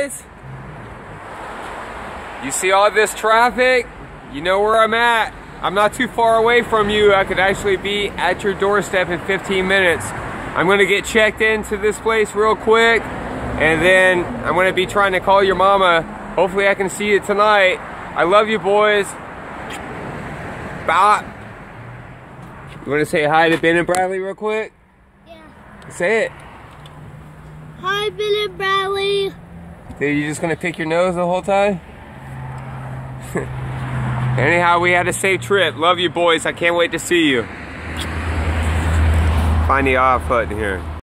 boys? You see all this traffic? You know where I'm at. I'm not too far away from you. I could actually be at your doorstep in 15 minutes. I'm gonna get checked into this place real quick and then I'm gonna be trying to call your mama. Hopefully I can see you tonight. I love you boys. Bye. You wanna say hi to Ben and Bradley real quick? Yeah. Say it. Hi, Ben and Bradley. Dude, you just gonna pick your nose the whole time? Anyhow, we had a safe trip. Love you boys. I can't wait to see you. Find the off button here.